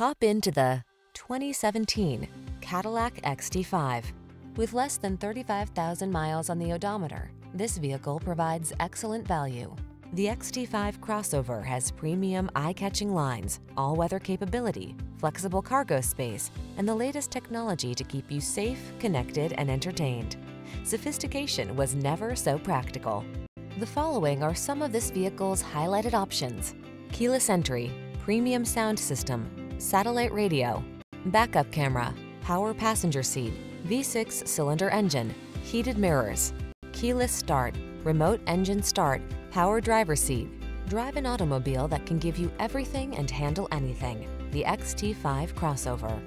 Hop into the 2017 Cadillac XT5. With less than 35,000 miles on the odometer, this vehicle provides excellent value. The XT5 crossover has premium eye-catching lines, all-weather capability, flexible cargo space, and the latest technology to keep you safe, connected, and entertained. Sophistication was never so practical. The following are some of this vehicle's highlighted options. Keyless entry, premium sound system, satellite radio, backup camera, power passenger seat, V6 cylinder engine, heated mirrors, keyless start, remote engine start, power driver seat. Drive an automobile that can give you everything and handle anything. The XT5 crossover.